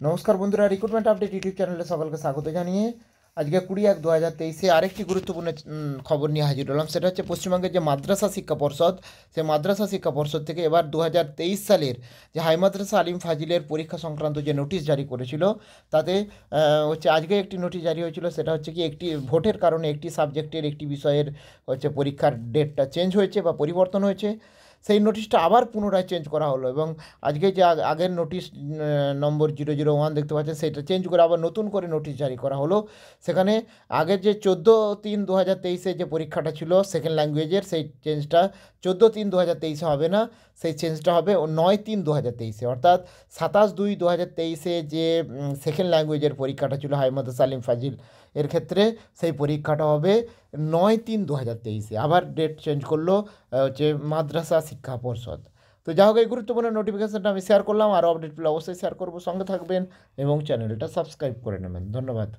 নমস্কার বন্ধুরা recruitment update YouTube চ্যানেলে সকলকে স্বাগত জানিয়ে আজকে কুড়ি এক দু হাজার তেইশে আরেকটি গুরুত্বপূর্ণ খবর নিয়ে হাজির হলাম। সেটা হচ্ছে পশ্চিমবঙ্গের যে মাদ্রাসা শিক্ষা পর্ষদ সে মাদ্রাসা শিক্ষা পর্ষদ থেকে এবার দু হাজার তেইশ সালের যে হাই মাদ্রাসা আলিম ফাজিলের পরীক্ষা সংক্রান্ত যে নোটিশ জারি করেছিল, তাতে হচ্ছে আজকে একটি নোটিশ জারি হয়েছিল, সেটা হচ্ছে কি একটি ভোটের কারণে একটি সাবজেক্টের একটি বিষয়ের হচ্ছে পরীক্ষার ডেটটা চেঞ্জ হয়েছে বা পরিবর্তন হয়েছে। সেই নোটিশটা আবার পুনরায় চেঞ্জ করা হলো এবং আজকে যে আগের notice number zero zero one দেখতে পাচ্ছেন, সেটা চেঞ্জ করে আবার নতুন করে নোটিশ জারি করা হলো। সেখানে আগের যে চোদ্দ তিন দু হাজার তেইশে যে পরীক্ষাটা ছিল সেকেন্ড ল্যাঙ্গুয়েজের সেই চেঞ্জটা চোদ্দ তিন দু হাজার তেইশে হবে না, সেই চেঞ্জটা হবে নয় তিন দু হাজার তেইশে। অর্থাৎ সাতাশ দুই দু হাজার তেইশে যে সেকেন্ড ল্যাঙ্গুয়েজের পরীক্ষাটা ছিল হাইমদ সালিম ফাজিল এর ক্ষেত্রে, সেই পরীক্ষাটা হবে নয় তিন দু হাজার তেইশে। আবার ডেট চেঞ্জ করল হচ্ছে মাদ্রাসা শিক্ষা পর্ষদ। তো যা হোক, এই গুরুত্বপূর্ণ নোটিফিকেশানটা আমি শেয়ার করলাম, আরও আপডেটগুলো অবশ্যই শেয়ার করব। সঙ্গে থাকবেন এবং চ্যানেলটা সাবস্ক্রাইব করে নেবেন। ধন্যবাদ।